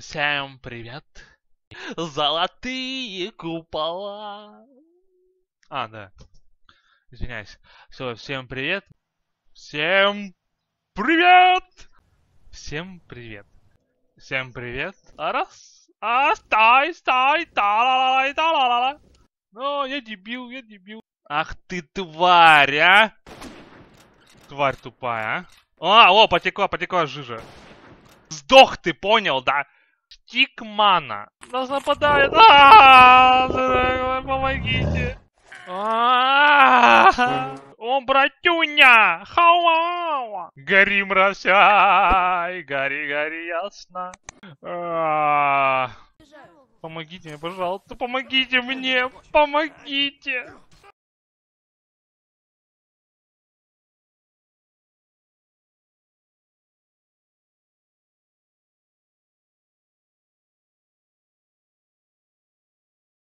Всем привет. Золотые купола. А, да. Извиняюсь. Все, всем привет. Всем привет. Всем привет. Всем привет. А раз. А, стой, стой. Та-ла-ла-ла, та-ла-ла-ла. Ну, я дебил, я дебил. Ах ты тварь, а! Тварь тупая, а? А, о, потекла, потекла жижа. Сдох ты, понял, да? Стикмана. Нас нападает. А, Помогите. А, О, братюня! Хауа! Гори, мразяй! Гори, гори, ясно. А, Помогите мне, пожалуйста, помогите мне, помогите!